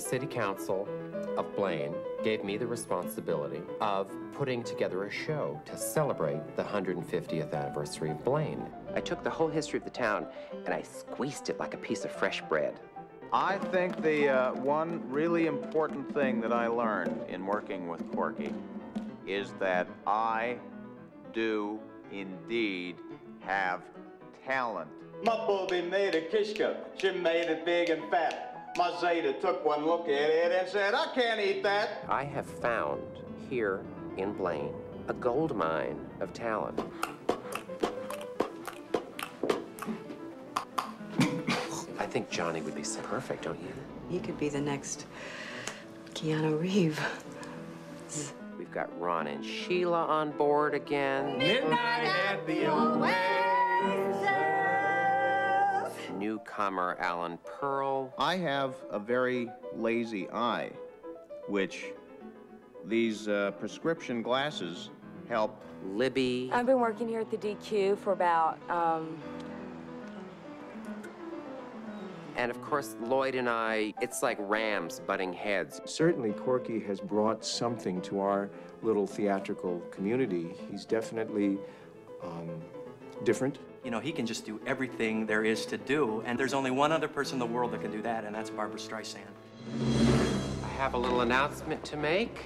the City Council of Blaine gave me the responsibility of putting together a show to celebrate the 150th anniversary of Blaine. I took the whole history of the town and I squeezed it like a piece of fresh bread. I think the uh, one really important thing that I learned in working with Corky is that I do indeed have talent. My booby made a kishka. She made it big and fat. My Zeta took one look at it and said, I can't eat that. I have found here in Blaine a gold mine of talent. I think Johnny would be so perfect, don't you? He could be the next Keanu Reeves. We've got Ron and Sheila on board again. Midnight at the Oasis. Newcomer Alan Pearl. I have a very lazy eye, which these uh, prescription glasses help. Libby. I've been working here at the DQ for about, um, And of course, Lloyd and I, it's like rams butting heads. Certainly, Corky has brought something to our little theatrical community. He's definitely um, different. You know, he can just do everything there is to do, and there's only one other person in the world that can do that, and that's Barbra Streisand. I have a little announcement to make.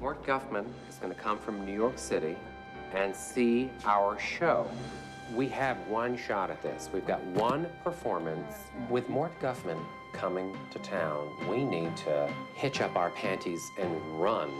Mort Guffman is going to come from New York City and see our show. We have one shot at this. We've got one performance. With Mort Guffman coming to town, we need to hitch up our panties and run.